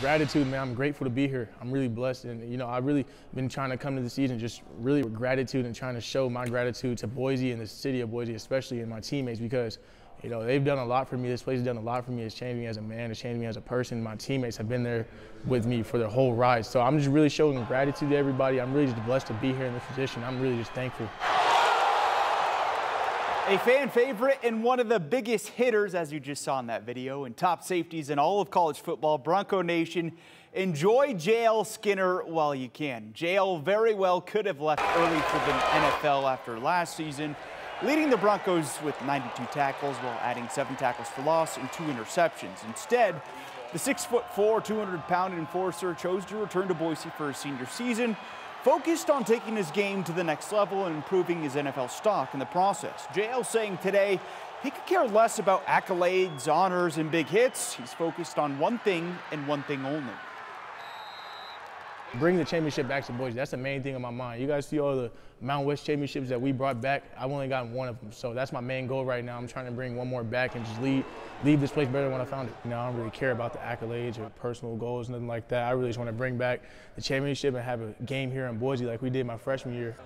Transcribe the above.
Gratitude, man. I'm grateful to be here. I'm really blessed, and you know, I've really been trying to come to the season just really with gratitude and trying to show my gratitude to Boise and the city of Boise, especially and my teammates, because you know they've done a lot for me. This place has done a lot for me. It's changed me as a man. It's changed me as a person. My teammates have been there with me for the whole ride. So I'm just really showing gratitude to everybody. I'm really just blessed to be here in this position. I'm really just thankful. A fan favorite and one of the biggest hitters, as you just saw in that video, and top safeties in all of college football, Bronco Nation. Enjoy JL Skinner while you can. JL very well could have left early for the NFL after last season, leading the Broncos with 92 tackles while adding seven tackles for loss and two interceptions. Instead, the 6'4", 200-pound enforcer chose to return to Boise for his senior season, focused on taking his game to the next level and improving his NFL stock in the process. JL saying today he could care less about accolades, honors, and big hits. He's focused on one thing and one thing only. Bring the championship back to Boise. That's the main thing in my mind. You guys see all the Mountain West championships that we brought back. I've only gotten one of them. So that's my main goal right now. I'm trying to bring one more back and just leave, leave this place better than when I found it. You know, I don't really care about the accolades or personal goals, nothing like that. I really just want to bring back the championship and have a game here in Boise like we did my freshman year.